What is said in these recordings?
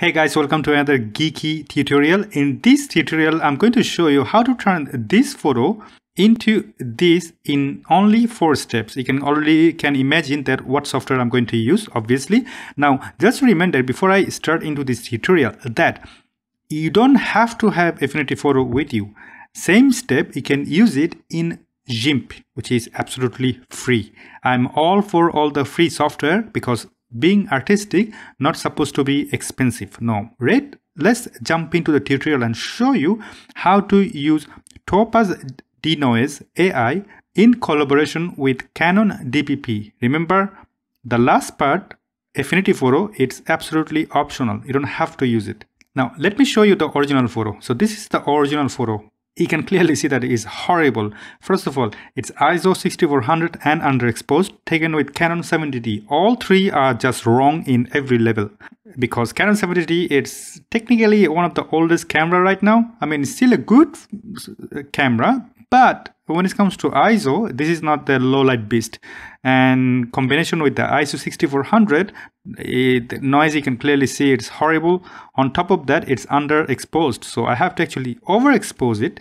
Hey guys, welcome to another geeky tutorial. In this tutorial, I'm going to show you how to turn this photo into this in only four steps. You can already can imagine that what software I'm going to use, obviously. Now, just remember before I start into this tutorial that you don't have to have Affinity Photo with you. Same step, you can use it in GIMP, which is absolutely free. I'm all for all the free software because being artistic not supposed to be expensive. No. Right let's jump into the tutorial and show you how to use topaz denoise ai in collaboration with canon dpp remember the last part affinity photo it's absolutely optional. You don't have to use it. Now let me show you the original photo so this is the original photo you can clearly see that it is horrible. First of all, it's ISO 6400 and underexposed taken with Canon 70D. All three are just wrong in every level because Canon 70D it's technically one of the oldest camera right now. I mean, it's still a good uh, camera, but when it comes to ISO, this is not the low light beast. And combination with the ISO 6400, it, the noise you can clearly see it's horrible. On top of that, it's underexposed. So I have to actually overexpose it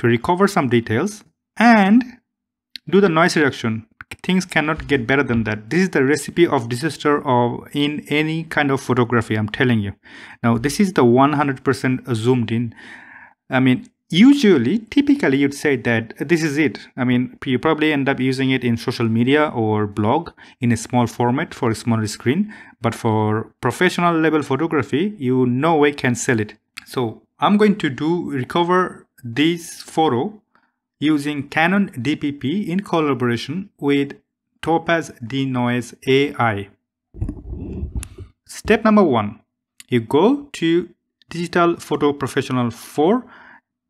to recover some details and do the noise reduction. Things cannot get better than that. This is the recipe of disaster of in any kind of photography i'm telling you. Now this is the 100% zoomed in. I mean usually typically you'd say that this is it. I mean you probably end up using it in social media or blog in a small format for a smaller screen but for professional level photography you no way can sell it. So i'm going to do recover this photo using Canon DPP in collaboration with Topaz Denoise AI. Step number one, you go to Digital Photo Professional 4.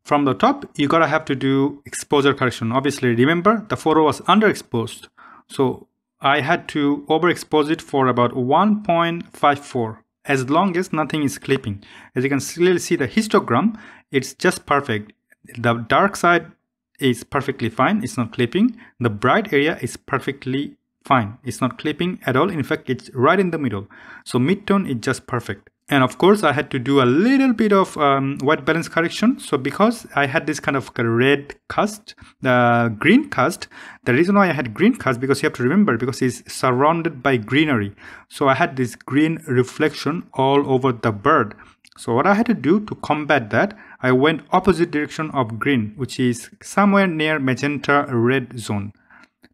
From the top, you gotta have to do exposure correction. Obviously, remember the photo was underexposed. So I had to overexpose it for about 1.54 as long as nothing is clipping. As you can clearly see the histogram, it's just perfect the dark side is perfectly fine it's not clipping. The bright area is perfectly fine it's not clipping at all. In fact it's right in the middle. So midtone is just perfect. And of course i had to do a little bit of um, white balance correction. So because i had this kind of red cast the uh, green cast the reason why i had green cast because you have to remember because it's surrounded by greenery. So i had this green reflection all over the bird so what i had to do to combat that I went opposite direction of green, which is somewhere near magenta red zone.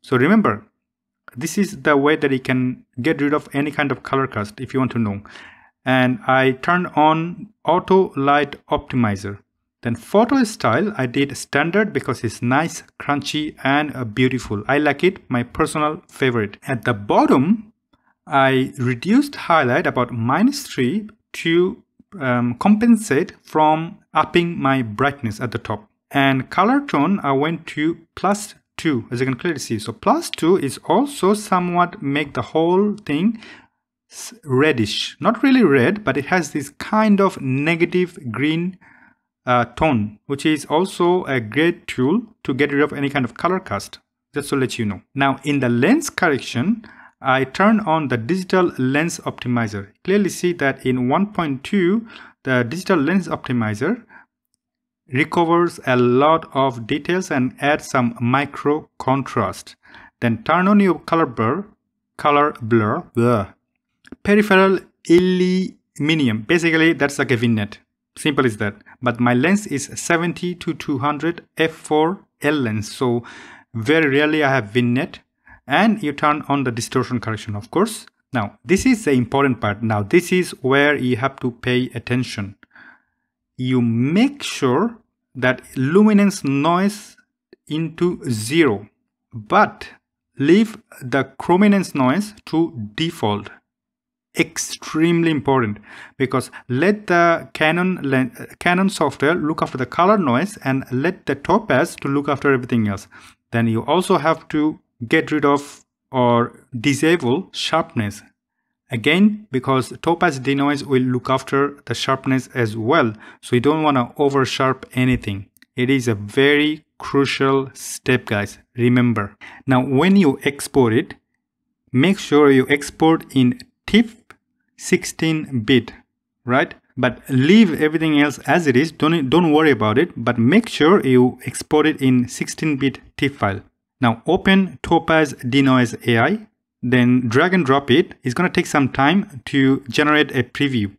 So remember, this is the way that you can get rid of any kind of color cast if you want to know. And I turned on auto light optimizer. Then photo style, I did standard because it's nice, crunchy and beautiful. I like it, my personal favorite. At the bottom, I reduced highlight about minus 3 to um, compensate from upping my brightness at the top. And color tone, I went to plus 2, as you can clearly see. So plus 2 is also somewhat make the whole thing reddish. Not really red, but it has this kind of negative green uh, tone, which is also a great tool to get rid of any kind of color cast, just to let you know. Now, in the lens correction, I turn on the digital lens optimizer. Clearly see that in 1.2, the digital lens optimizer recovers a lot of details and adds some micro contrast. Then turn on your color blur, color blur, the peripheral illumination. Basically, that's like a vignette. Simple as that. But my lens is 70 to 200 f4 L lens. So very rarely I have vignette and you turn on the distortion correction of course. Now this is the important part. Now this is where you have to pay attention. You make sure that luminance noise into zero but leave the chrominance noise to default. Extremely important because let the canon canon software look after the color noise and let the topaz to look after everything else. Then you also have to get rid of or disable sharpness. Again, because Topaz Denoise will look after the sharpness as well. So you don't want to over sharp anything. It is a very crucial step guys. Remember. Now when you export it, make sure you export in TIFF 16 bit. right? But leave everything else as it is. Don't, don't worry about it, but make sure you export it in 16-bit TIFF file. Now open Topaz Denoise AI, then drag and drop it. It's going to take some time to generate a preview.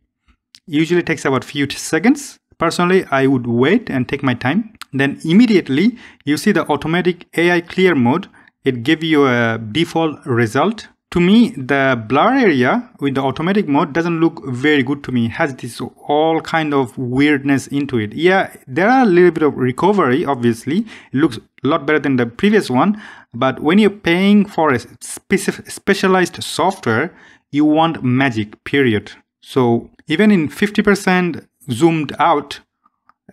Usually takes about few seconds. Personally, I would wait and take my time. Then immediately you see the automatic AI clear mode. It give you a default result to me the blur area with the automatic mode doesn't look very good to me. It has this all kind of weirdness into it. Yeah there are a little bit of recovery obviously. It looks a lot better than the previous one. But when you're paying for a specific specialized software you want magic period. So even in 50% zoomed out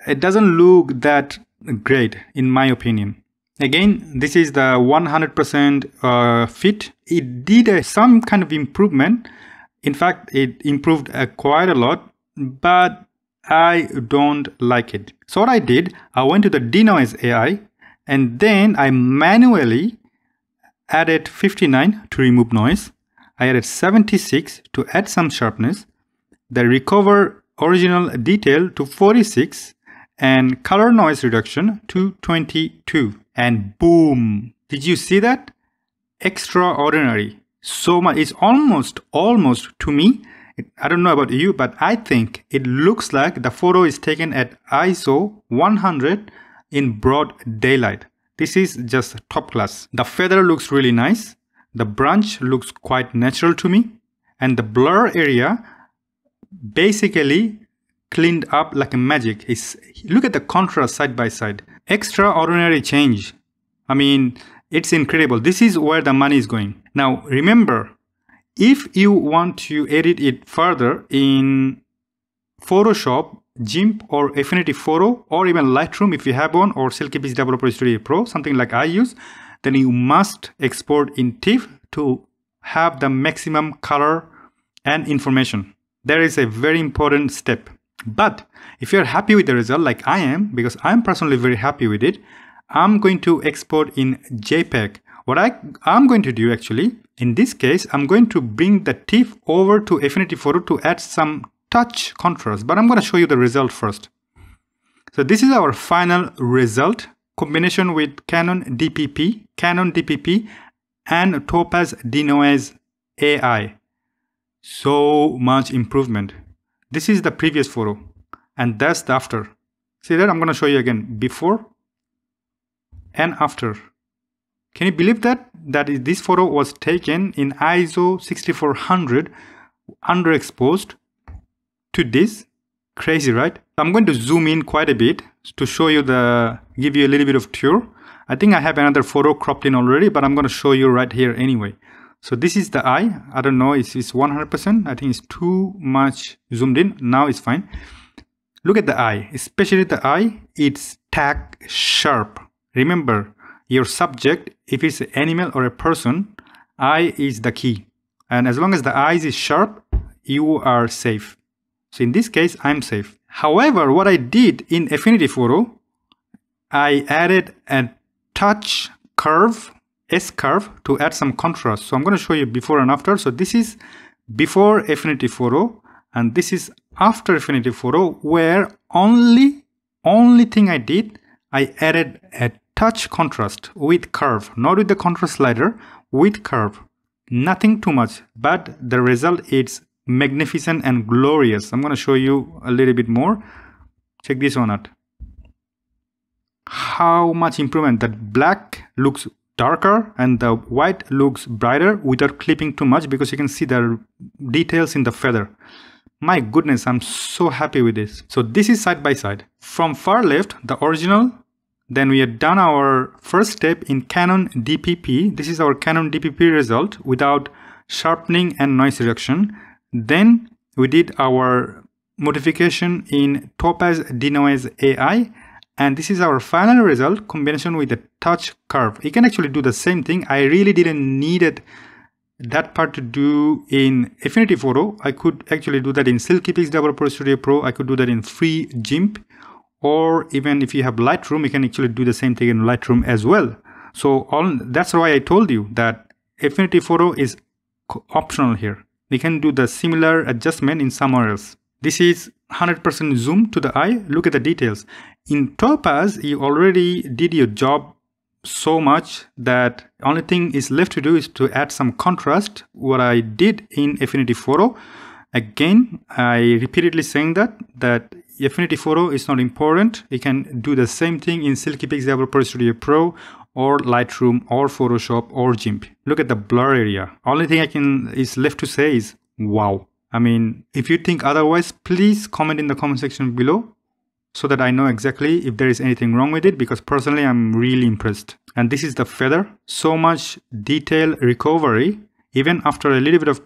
it doesn't look that great in my opinion Again, this is the 100% uh, fit. It did uh, some kind of improvement. In fact, it improved uh, quite a lot, but I don't like it. So what I did, I went to the denoise AI and then I manually added 59 to remove noise. I added 76 to add some sharpness. The recover original detail to 46 and color noise reduction to 22 and boom. Did you see that? Extraordinary. So much it's almost almost to me I don't know about you but I think it looks like the photo is taken at ISO 100 in broad daylight. This is just top class. The feather looks really nice. The branch looks quite natural to me. And the blur area basically cleaned up like a magic. It's, look at the contrast side by side. Extraordinary change. I mean, it's incredible. This is where the money is going. Now, remember, if you want to edit it further in Photoshop, GIMP or Affinity Photo or even Lightroom if you have one or Silky Developer Studio Pro, something like I use, then you must export in TIFF to have the maximum color and information. There is a very important step. But if you're happy with the result like I am, because I'm personally very happy with it, I'm going to export in JPEG. What I, I'm going to do actually, in this case, I'm going to bring the TIFF over to Affinity Photo to add some touch contrast, but I'm going to show you the result first. So this is our final result combination with Canon DPP, Canon DPP and Topaz Denoise AI. So much improvement. This is the previous photo and that's the after. See that? I'm going to show you again before and after. Can you believe that? That is, this photo was taken in ISO 6400 underexposed to this. Crazy, right? I'm going to zoom in quite a bit to show you the, give you a little bit of tour. I think I have another photo cropped in already, but I'm going to show you right here anyway. So this is the eye. I don't know if it's 100%. I think it's too much zoomed in. Now it's fine. Look at the eye, especially the eye. It's tack sharp. Remember, your subject, if it's an animal or a person, eye is the key. And as long as the eyes is sharp, you are safe. So in this case, I'm safe. However, what I did in Affinity Photo, I added a touch curve S curve to add some contrast. So I'm going to show you before and after. So this is before Affinity Photo and this is after Affinity Photo where only, only thing I did, I added a touch contrast with curve, not with the contrast slider, with curve. Nothing too much, but the result is magnificent and glorious. I'm going to show you a little bit more. Check this one out. How much improvement that black looks darker and the white looks brighter without clipping too much because you can see the details in the feather. My goodness, I'm so happy with this. So this is side by side. From far left, the original, then we had done our first step in Canon DPP. This is our Canon DPP result without sharpening and noise reduction. Then we did our modification in Topaz Denoise AI and this is our final result combination with the touch curve. You can actually do the same thing. I really didn't needed that part to do in affinity photo. I could actually do that in SILKYPIX developer studio pro. I could do that in free gimp or even if you have lightroom you can actually do the same thing in lightroom as well. So all that's why i told you that affinity photo is optional here. We can do the similar adjustment in somewhere else This is 100% zoom to the eye. Look at the details. In Topaz, you already did your job so much that only thing is left to do is to add some contrast what i did in affinity photo. Again i repeatedly saying that that affinity photo is not important. You can do the same thing in silky pixel pro studio pro or lightroom or photoshop or gimp. Look at the blur area. Only thing i can is left to say is wow i mean if you think otherwise please comment in the comment section below so that I know exactly if there is anything wrong with it because personally I'm really impressed. And this is the feather. So much detail recovery. Even after a little bit of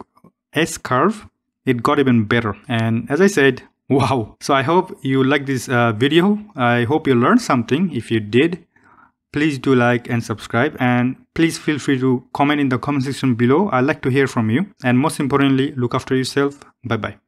S curve, it got even better. And as I said, wow. So I hope you like this uh, video. I hope you learned something. If you did, please do like and subscribe and please feel free to comment in the comment section below. i like to hear from you. And most importantly, look after yourself. Bye bye.